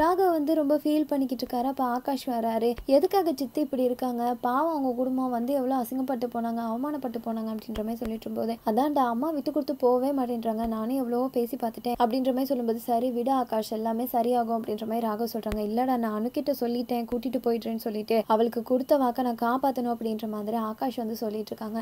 ராகவ் வந்து ரொம்ப ஃபீல் பண்ணிக்கிட்டு இருக்காரு அப்போ ஆகாஷ் வராரு. எதுக்காக சித்தி இப்படி இருக்காங்க? பாவம் அவங்க குடும்பம் வந்து எவ்வளோ அசிங்கப்பட்டு போனாங்க அவமானப்பட்டு போனாங்க அப்படின்ற மாதிரி சொல்லிட்டு இருக்கும்போது அதான்டா அம்மா விட்டு கொடுத்து போகவே மாட்டேன்றாங்க. நானும் எவ்வளவோ பேசி பார்த்துட்டேன் அப்படின்ற மாதிரி சொல்லும்போது சரி விட ஆகாஷ் எல்லாமே சரியாகும் அப்படின்ற மாதிரி ராகவ் சொல்றாங்க. இல்லடா நான் அணுக்கிட்ட சொல்லிட்டேன் கூட்டிட்டு போயிட்டேன்னு சொல்லிட்டு அவளுக்கு கொடுத்த வாக்க நான் காப்பாற்றணும் அப்படின்ற மாதிரி ஆகாஷ் வந்து சொல்லிட்டு இருக்காங்க.